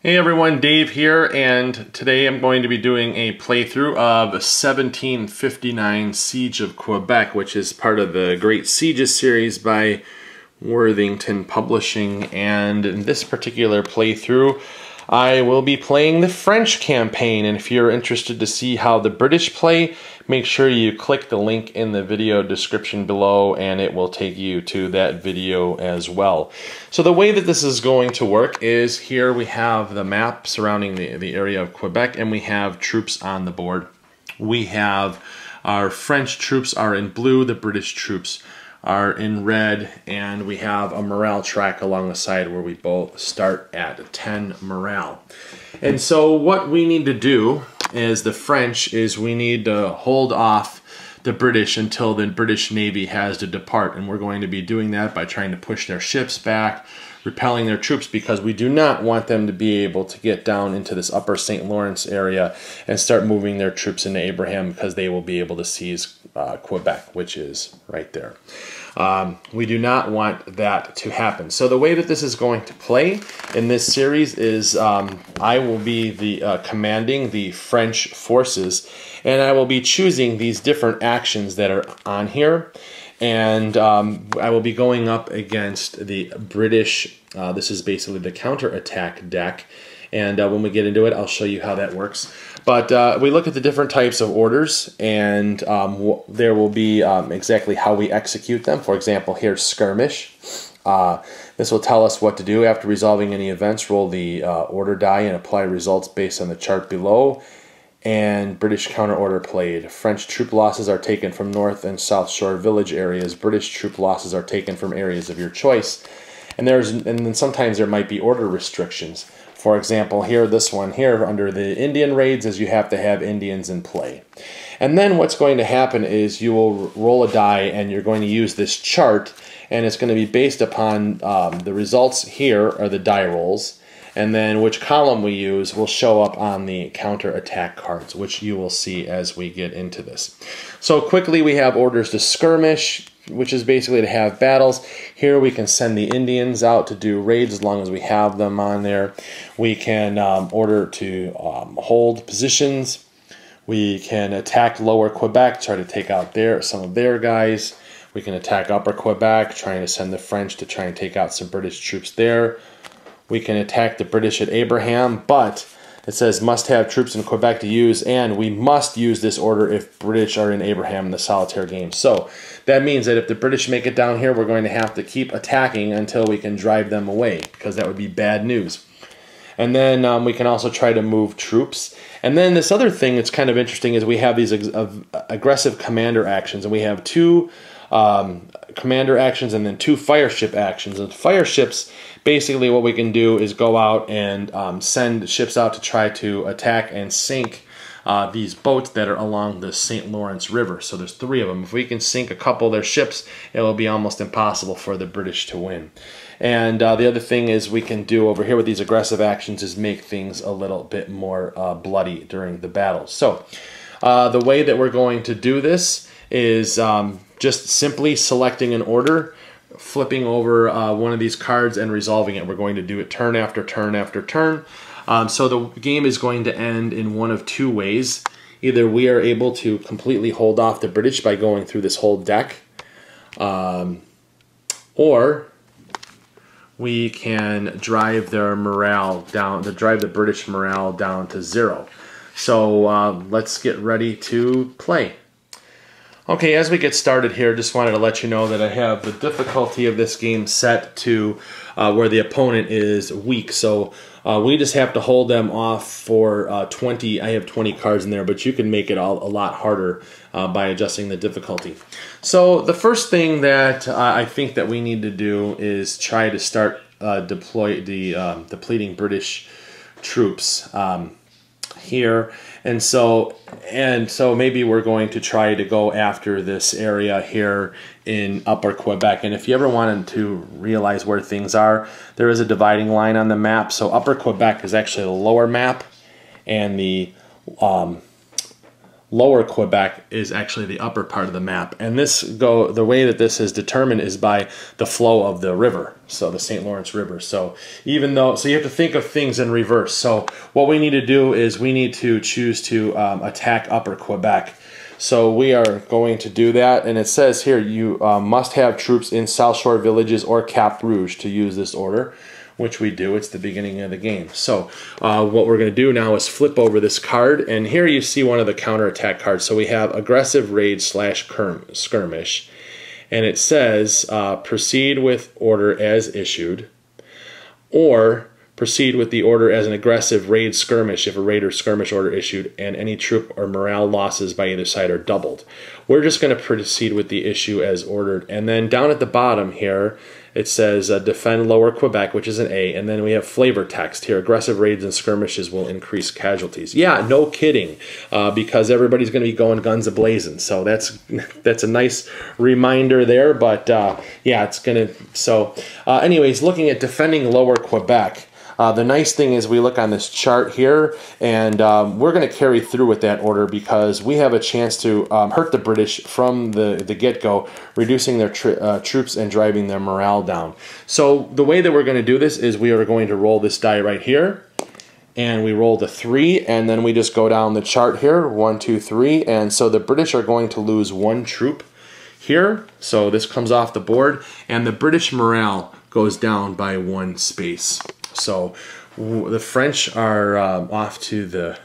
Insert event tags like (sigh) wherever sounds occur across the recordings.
Hey everyone, Dave here, and today I'm going to be doing a playthrough of 1759 Siege of Quebec, which is part of the Great Sieges series by Worthington Publishing. And in this particular playthrough, I will be playing the French campaign, and if you're interested to see how the British play, make sure you click the link in the video description below and it will take you to that video as well. So the way that this is going to work is here we have the map surrounding the, the area of Quebec and we have troops on the board. We have our French troops are in blue, the British troops are in red, and we have a morale track along the side where we both start at 10 morale. And so what we need to do is the French is we need to hold off the British until the British Navy has to depart. And we're going to be doing that by trying to push their ships back, repelling their troops because we do not want them to be able to get down into this upper St. Lawrence area and start moving their troops into Abraham because they will be able to seize uh, Quebec, which is right there. Um, we do not want that to happen. So the way that this is going to play in this series is um, I will be the uh, commanding the French forces, and I will be choosing these different actions that are on here, and um, I will be going up against the British. Uh, this is basically the counterattack deck, and uh, when we get into it, I'll show you how that works. But uh, we look at the different types of orders, and um, there will be um, exactly how we execute them. For example, here's skirmish. Uh, this will tell us what to do after resolving any events. Roll the uh, order die and apply results based on the chart below. And British counter order played. French troop losses are taken from North and South Shore village areas. British troop losses are taken from areas of your choice. And there's and then sometimes there might be order restrictions. For example, here, this one here, under the Indian raids, is you have to have Indians in play. And then what's going to happen is you will roll a die and you're going to use this chart, and it's going to be based upon um, the results here are the die rolls, and then which column we use will show up on the counter attack cards, which you will see as we get into this. So quickly, we have orders to skirmish, which is basically to have battles. Here we can send the Indians out to do raids as long as we have them on there. We can um, order to um, hold positions. We can attack lower Quebec, try to take out their some of their guys. We can attack upper Quebec, trying to send the French to try and take out some British troops there. We can attack the British at Abraham, but it says must have troops in Quebec to use, and we must use this order if British are in Abraham in the solitaire game. So that means that if the British make it down here, we're going to have to keep attacking until we can drive them away, because that would be bad news. And then um, we can also try to move troops. And then this other thing that's kind of interesting is we have these ag aggressive commander actions, and we have two um, commander actions and then two fire ship actions. And fire ships, basically, what we can do is go out and um, send ships out to try to attack and sink uh, these boats that are along the St. Lawrence River. So there's three of them. If we can sink a couple of their ships, it will be almost impossible for the British to win. And uh, the other thing is we can do over here with these aggressive actions is make things a little bit more uh, bloody during the battles. So uh, the way that we're going to do this is um, just simply selecting an order, flipping over uh, one of these cards and resolving it. We're going to do it turn after turn after turn. Um, so the game is going to end in one of two ways. Either we are able to completely hold off the British by going through this whole deck, um, or we can drive their morale down, to drive the British morale down to zero. So uh, let's get ready to play. Okay, as we get started here, just wanted to let you know that I have the difficulty of this game set to uh, where the opponent is weak. So uh, we just have to hold them off for uh, 20. I have 20 cards in there, but you can make it all, a lot harder uh, by adjusting the difficulty. So the first thing that uh, I think that we need to do is try to start uh, deploy the um, depleting British troops. Um, here. And so and so maybe we're going to try to go after this area here in upper Quebec. And if you ever wanted to realize where things are there is a dividing line on the map. So upper Quebec is actually the lower map and the um, lower Quebec is actually the upper part of the map. And this go the way that this is determined is by the flow of the river, so the St. Lawrence River. So even though, so you have to think of things in reverse. So what we need to do is we need to choose to um, attack upper Quebec. So we are going to do that, and it says here you uh, must have troops in South Shore villages or Cap Rouge to use this order which we do. It's the beginning of the game. So uh, what we're going to do now is flip over this card, and here you see one of the counterattack cards. So we have aggressive raid slash skirmish, and it says uh, proceed with order as issued, or proceed with the order as an aggressive raid skirmish if a raid or skirmish order issued and any troop or morale losses by either side are doubled. We're just going to proceed with the issue as ordered. And then down at the bottom here, it says uh, defend lower Quebec, which is an A, and then we have flavor text here. Aggressive raids and skirmishes will increase casualties. Yeah, no kidding, uh, because everybody's going to be going guns a blazing. So that's (laughs) that's a nice reminder there. But uh, yeah, it's going to. So, uh, anyways, looking at defending lower Quebec. Uh, the nice thing is we look on this chart here, and um, we're going to carry through with that order because we have a chance to um, hurt the British from the, the get-go, reducing their uh, troops and driving their morale down. So the way that we're going to do this is we are going to roll this die right here, and we roll the three, and then we just go down the chart here, one, two, three, and so the British are going to lose one troop here, so this comes off the board, and the British morale goes down by one space. So the French are um, off to the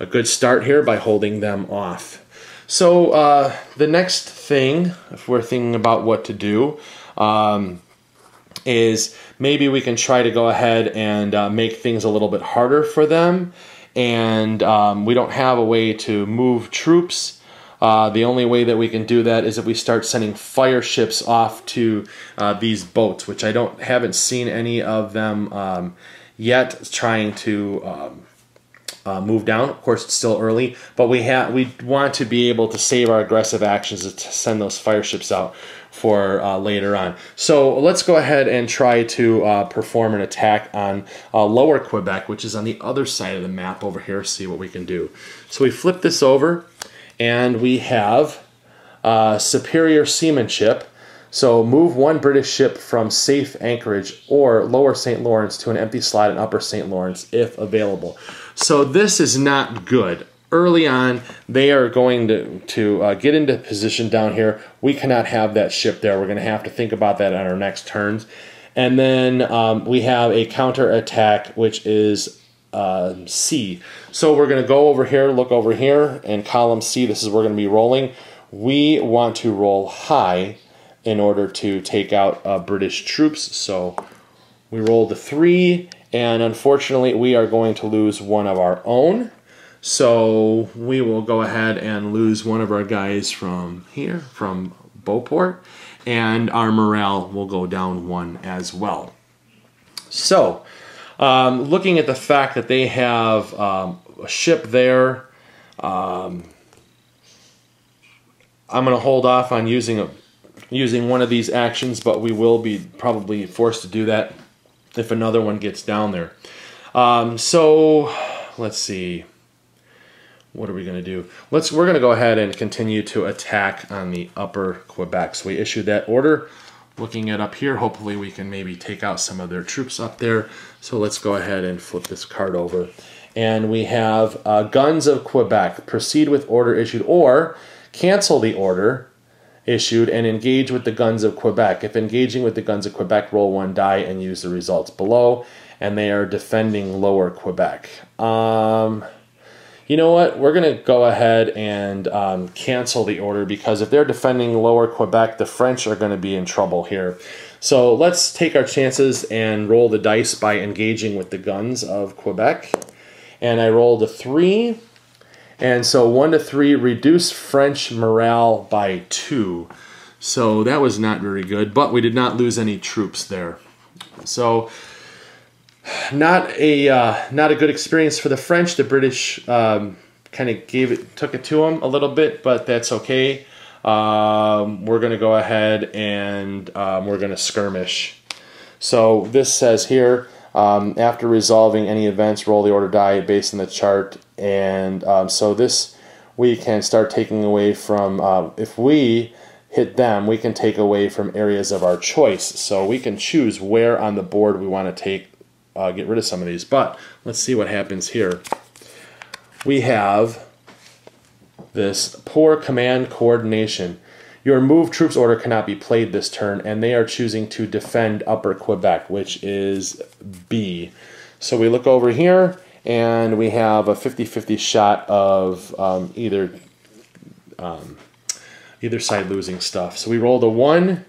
a good start here by holding them off. So uh, the next thing, if we're thinking about what to do, um, is maybe we can try to go ahead and uh, make things a little bit harder for them. And um, we don't have a way to move troops. Uh, the only way that we can do that is if we start sending fire ships off to uh, these boats, which I don't haven't seen any of them um, yet trying to um, uh, move down. Of course, it's still early, but we have we want to be able to save our aggressive actions to send those fire ships out for uh, later on. So let's go ahead and try to uh, perform an attack on uh, lower Quebec, which is on the other side of the map over here, see what we can do. So we flip this over and we have uh, superior seamanship. So move one British ship from safe anchorage or lower St. Lawrence to an empty slot in upper St. Lawrence if available. So this is not good. Early on, they are going to, to uh, get into position down here. We cannot have that ship there. We're going to have to think about that on our next turns. And then um, we have a counter attack, which is uh, C. So we're going to go over here, look over here, and column C, this is where we're going to be rolling. We want to roll high in order to take out uh, British troops. So we roll the three, and unfortunately we are going to lose one of our own. So we will go ahead and lose one of our guys from here, from Beauport, and our morale will go down one as well. So um, looking at the fact that they have um, a ship there, um, I'm going to hold off on using a, using one of these actions, but we will be probably forced to do that if another one gets down there. Um, so let's see. What are we going to do? Let's. We're going to go ahead and continue to attack on the upper Quebec. So we issued that order looking at up here, hopefully we can maybe take out some of their troops up there. So let's go ahead and flip this card over. And we have uh, Guns of Quebec. Proceed with order issued or cancel the order issued and engage with the Guns of Quebec. If engaging with the Guns of Quebec, roll one die and use the results below. And they are defending lower Quebec. Um, you know what? We're going to go ahead and um, cancel the order because if they're defending lower Quebec, the French are going to be in trouble here. So let's take our chances and roll the dice by engaging with the guns of Quebec. And I rolled a three. And so one to three, reduce French morale by two. So that was not very good, but we did not lose any troops there. So not a uh, not a good experience for the French. The British um, kind of gave it, took it to them a little bit, but that's okay. Um, we're going to go ahead and um, we're going to skirmish. So this says here, um, after resolving any events, roll the order die based on the chart. And um, so this, we can start taking away from, uh, if we hit them, we can take away from areas of our choice. So we can choose where on the board we want to take, uh, get rid of some of these. But let's see what happens here. We have this poor command coordination. Your move troops order cannot be played this turn, and they are choosing to defend Upper Quebec, which is B. So we look over here, and we have a 50-50 shot of um, either um, either side losing stuff. So we rolled a 1.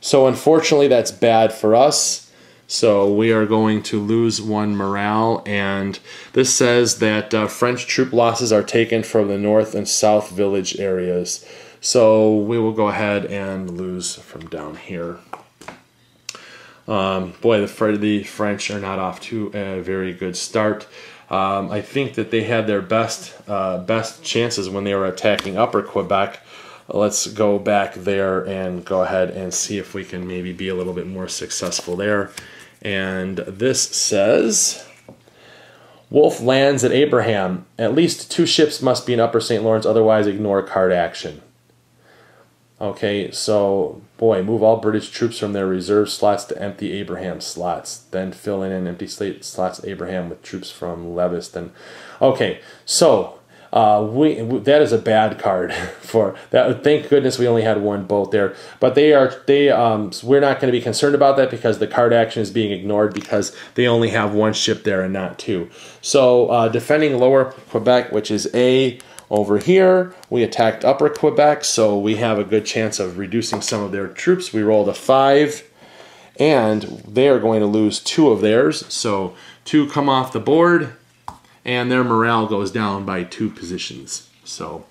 So unfortunately, that's bad for us. So we are going to lose one morale, and this says that uh, French troop losses are taken from the north and south village areas. So we will go ahead and lose from down here. Um, boy, the, the French are not off to a very good start. Um, I think that they had their best uh, best chances when they were attacking Upper Quebec. Let's go back there and go ahead and see if we can maybe be a little bit more successful there. And this says Wolfe lands at Abraham. At least two ships must be in Upper St. Lawrence, otherwise ignore card action. Okay, so boy, move all British troops from their reserve slots to empty Abraham slots. Then fill in an empty slate slots Abraham with troops from Lewiston. Okay, so uh, we that is a bad card (laughs) for that. Thank goodness we only had one boat there. But they are they um we're not going to be concerned about that because the card action is being ignored because they only have one ship there and not two. So uh, defending Lower Quebec, which is A. Over here, we attacked Upper Quebec, so we have a good chance of reducing some of their troops. We rolled a five, and they are going to lose two of theirs. So two come off the board and their morale goes down by two positions. So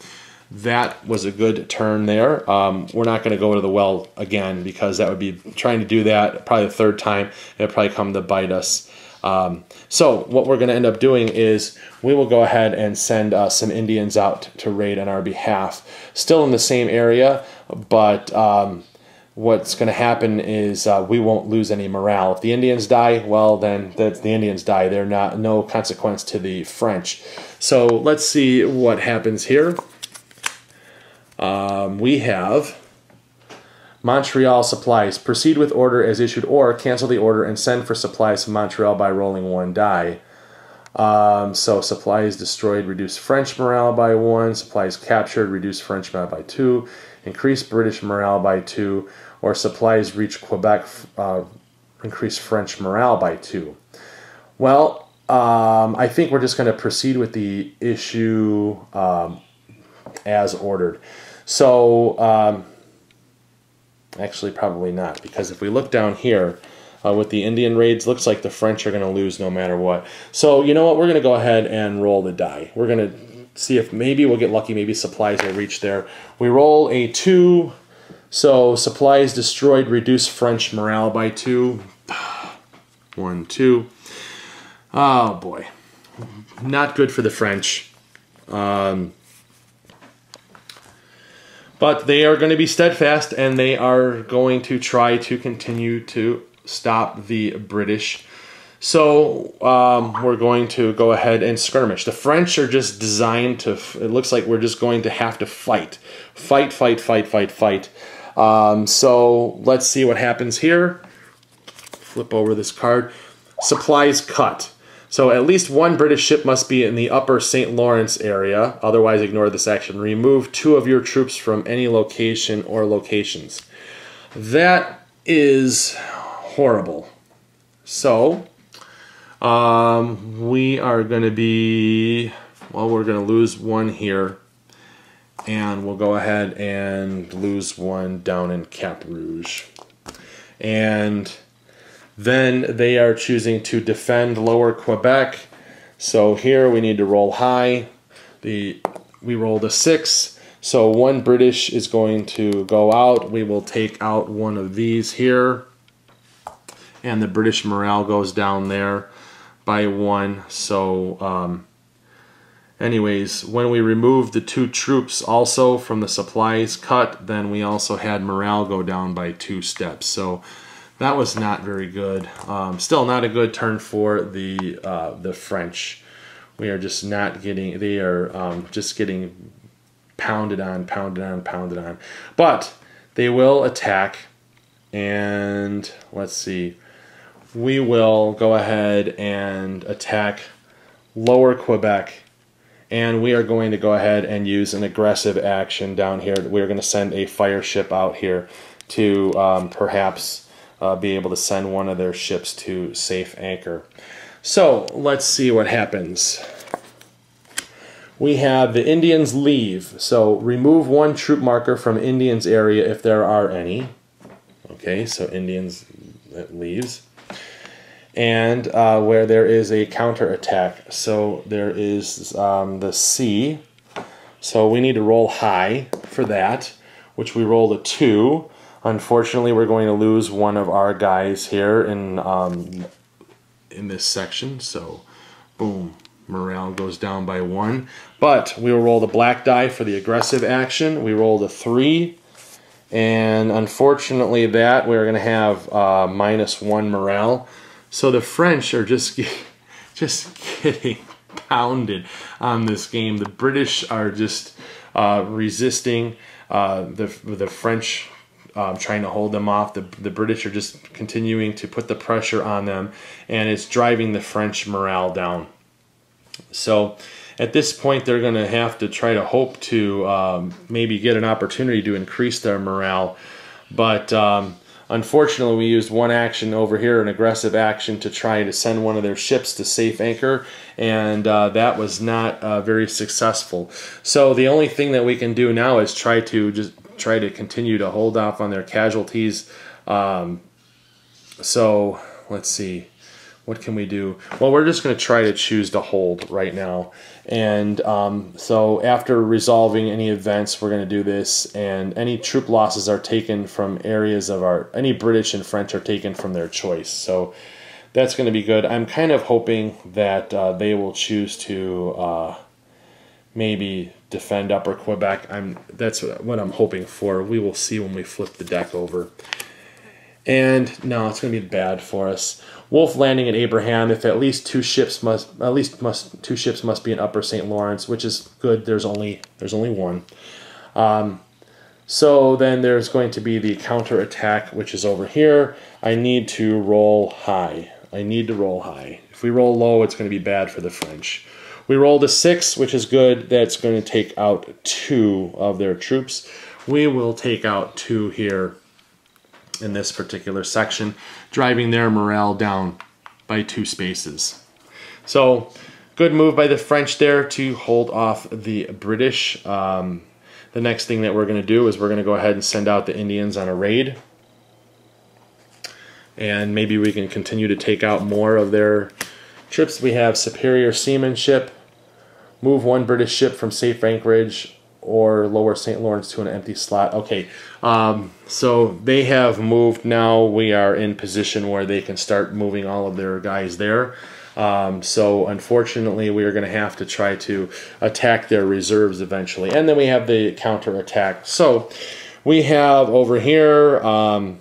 that was a good turn there. Um, we're not going to go to the well again because that would be trying to do that probably the third time. It'll probably come to bite us. Um, so what we're going to end up doing is we will go ahead and send uh, some Indians out to raid on our behalf. Still in the same area, but um, what's going to happen is uh, we won't lose any morale. If the Indians die, well, then the, the Indians die. They're not no consequence to the French. So let's see what happens here. Um, we have Montreal supplies. Proceed with order as issued, or cancel the order and send for supplies to Montreal by rolling one die. Um, so supplies destroyed, reduce French morale by one. Supplies captured, reduce French morale by two increase British morale by two, or supplies reach Quebec, uh, increase French morale by two. Well, um, I think we're just going to proceed with the issue um, as ordered. So, um, actually, probably not, because if we look down here, uh, with the Indian raids. Looks like the French are going to lose no matter what. So you know what? We're going to go ahead and roll the die. We're going to see if maybe we'll get lucky. Maybe supplies will reach there. We roll a two. So supplies destroyed, reduce French morale by two. (sighs) One, two. Oh boy. Not good for the French. Um, but they are going to be steadfast and they are going to try to continue to stop the British so um, we're going to go ahead and skirmish. The French are just designed to, it looks like we're just going to have to fight. Fight, fight, fight, fight, fight. Um, so let's see what happens here. Flip over this card. Supplies cut. So at least one British ship must be in the upper St. Lawrence area, otherwise ignore this action. Remove two of your troops from any location or locations. That is horrible. So um, we are going to be, well, we're going to lose one here. And we'll go ahead and lose one down in Cap Rouge. And then they are choosing to defend lower Quebec. So here we need to roll high. The We rolled a six. So one British is going to go out. We will take out one of these here. And the British morale goes down there by one. So, um, anyways, when we removed the two troops also from the supplies cut, then we also had morale go down by two steps. So that was not very good. Um, still not a good turn for the uh, the French. We are just not getting. They are um, just getting pounded on, pounded on, pounded on. But they will attack, and let's see. We will go ahead and attack lower Quebec, and we are going to go ahead and use an aggressive action down here. We're going to send a fire ship out here to um, perhaps uh, be able to send one of their ships to safe anchor. So let's see what happens. We have the Indians leave. So remove one troop marker from Indians area if there are any. Okay, so Indians leaves. And uh, where there is a counter attack. So there is um, the C. So we need to roll high for that, which we rolled a 2. Unfortunately, we're going to lose one of our guys here in um, in this section. So, boom, morale goes down by one. But we will roll the black die for the aggressive action. We rolled a three. And unfortunately, that we're going to have uh, minus one morale. So the French are just, (laughs) just getting pounded on this game. The British are just uh, resisting. Uh, the the French um, trying to hold them off. The, the British are just continuing to put the pressure on them, and it's driving the French morale down. So at this point, they're going to have to try to hope to um, maybe get an opportunity to increase their morale. But um, unfortunately, we used one action over here, an aggressive action, to try to send one of their ships to safe anchor, and uh, that was not uh, very successful. So the only thing that we can do now is try to just try to continue to hold off on their casualties. Um, so let's see. What can we do? Well, we're just going to try to choose to hold right now. And um, so after resolving any events, we're going to do this. And any troop losses are taken from areas of our, any British and French are taken from their choice. So that's going to be good. I'm kind of hoping that uh, they will choose to uh, maybe defend Upper Quebec. I'm that's what I'm hoping for. We will see when we flip the deck over. And no, it's going to be bad for us. Wolfe landing at Abraham. If at least two ships must, at least must two ships must be in Upper St. Lawrence, which is good. There's only there's only one. Um, so then there's going to be the counter attack, which is over here. I need to roll high. I need to roll high. If we roll low, it's going to be bad for the French. We rolled a six, which is good. That's going to take out two of their troops. We will take out two here in this particular section, driving their morale down by two spaces. So, good move by the French there to hold off the British. Um, the next thing that we're going to do is we're going to go ahead and send out the Indians on a raid. And maybe we can continue to take out more of their troops. We have superior seamanship move one British ship from safe anchorage or lower St. Lawrence to an empty slot. Okay, um, so they have moved now. We are in position where they can start moving all of their guys there. Um, so unfortunately, we are going to have to try to attack their reserves eventually. And then we have the counter attack. So we have over here, um,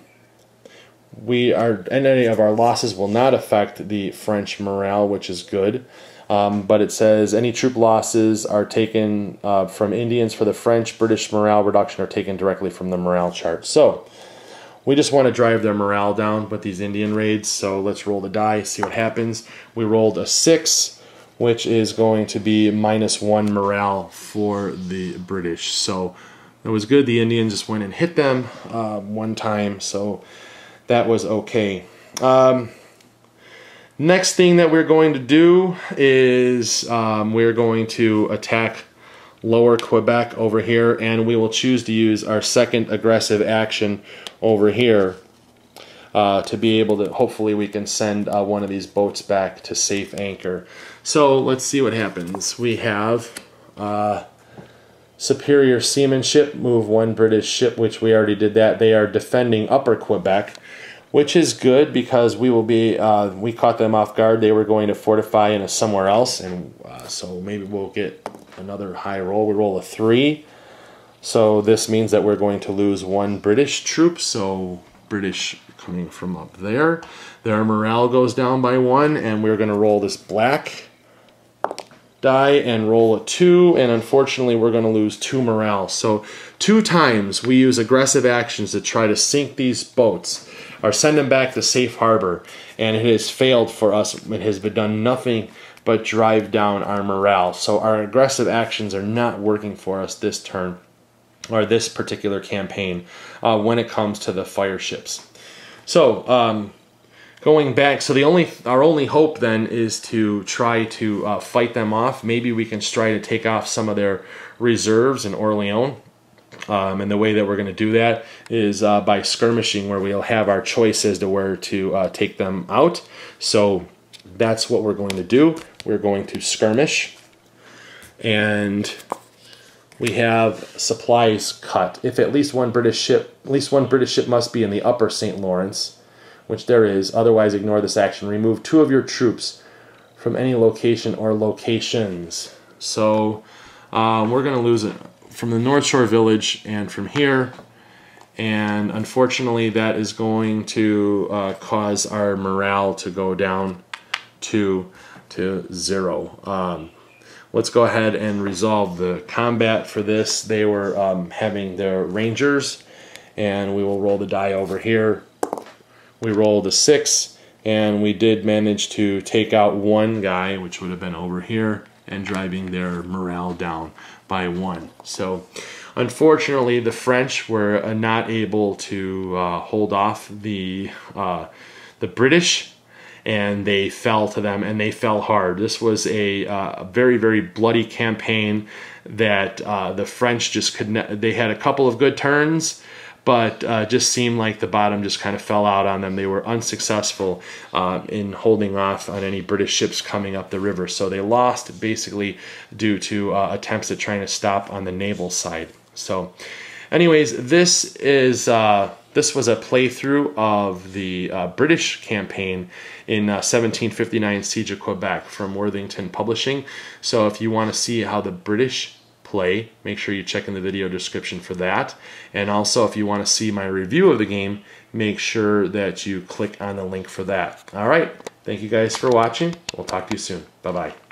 we are, and any of our losses will not affect the French morale, which is good. Um, but it says any troop losses are taken uh, from Indians for the French. British morale reduction are taken directly from the morale chart. So we just want to drive their morale down with these Indian raids. So let's roll the die, see what happens. We rolled a six, which is going to be minus one morale for the British. So it was good. The Indians just went and hit them uh, one time, so that was okay. Um, Next thing that we're going to do is um, we're going to attack lower Quebec over here and we will choose to use our second aggressive action over here uh, to be able to hopefully we can send uh, one of these boats back to safe anchor. So let's see what happens. We have uh, superior seamanship, move one British ship, which we already did that. They are defending upper Quebec which is good because we will be uh, we caught them off guard. They were going to fortify in a somewhere else, and uh, so maybe we'll get another high roll. We roll a three, so this means that we're going to lose one British troop. So British coming from up there, their morale goes down by one, and we're going to roll this black. die and roll a two, and unfortunately we're going to lose two morale. So two times we use aggressive actions to try to sink these boats or send them back to safe harbor, and it has failed for us. It has been done nothing but drive down our morale. So our aggressive actions are not working for us this turn or this particular campaign uh, when it comes to the fire ships. So um, going back, so the only our only hope then is to try to uh, fight them off. Maybe we can try to take off some of their reserves in Orleans. Um, and the way that we're going to do that is uh, by skirmishing, where we'll have our choice as to where to uh, take them out. So that's what we're going to do. We're going to skirmish, and we have supplies cut. If at least one British ship, at least one British ship must be in the upper St. Lawrence, which there is. Otherwise, ignore this action. Remove two of your troops from any location or locations. So um, we're going to lose it from the North Shore Village and from here. And unfortunately, that is going to uh, cause our morale to go down to, to zero. Um, let's go ahead and resolve the combat for this. They were um, having their rangers, and we will roll the die over here. We rolled a six, and we did manage to take out one guy, which would have been over here, and driving their morale down by one. So, unfortunately, the French were uh, not able to uh, hold off the uh, the British and they fell to them and they fell hard. This was a, uh, very, very bloody campaign that uh, the French just could not, they had a couple of good turns, but uh, just seemed like the bottom just kind of fell out on them. They were unsuccessful uh, in holding off on any British ships coming up the river. So they lost basically due to uh, attempts at trying to stop on the naval side. So, anyways, this is uh, this was a playthrough of the uh, British campaign in uh, 1759 Siege of Quebec from Worthington Publishing. So if you want to see how the British play, make sure you check in the video description for that. And also if you want to see my review of the game, make sure that you click on the link for that. All right, thank you guys for watching. We'll talk to you soon. Bye-bye.